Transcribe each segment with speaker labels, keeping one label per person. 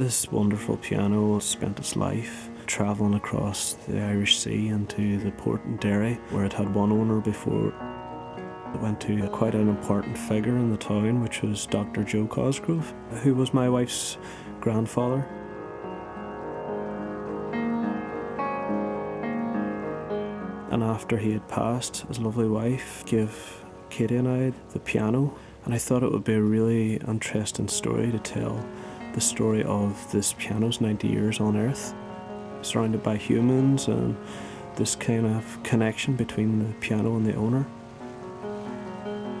Speaker 1: This wonderful piano spent its life travelling across the Irish Sea into the port in Derry, where it had one owner before. It went to quite an important figure in the town, which was Dr. Joe Cosgrove, who was my wife's grandfather. And after he had passed, his lovely wife gave Katie and I the piano, and I thought it would be a really interesting story to tell the story of this piano's 90 years on Earth, surrounded by humans and this kind of connection between the piano and the owner.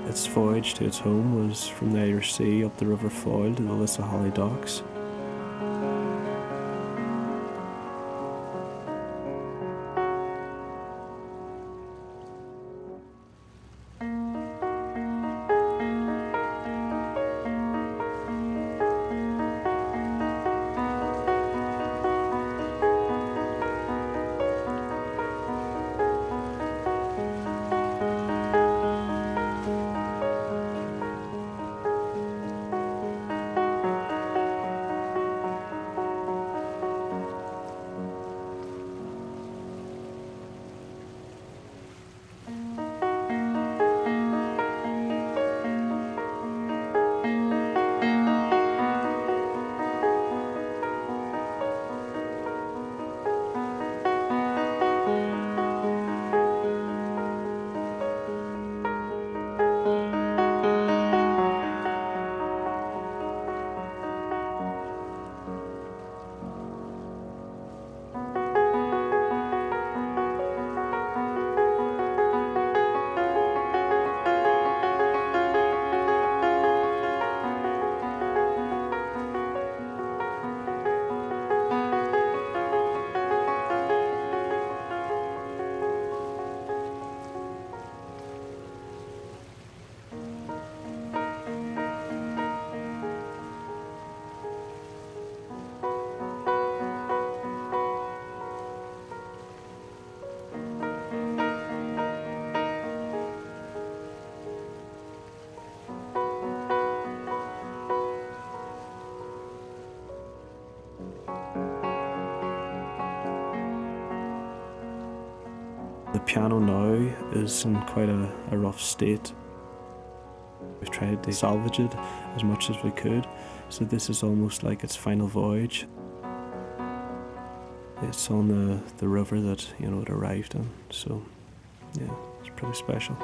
Speaker 1: Its voyage to its home was from the Irish Sea up the River Foyle to the Lisahally docks. The piano now is in quite a, a rough state. We've tried to salvage it as much as we could, so this is almost like its final voyage. It's on the, the river that you know it arrived on, so yeah, it's pretty special.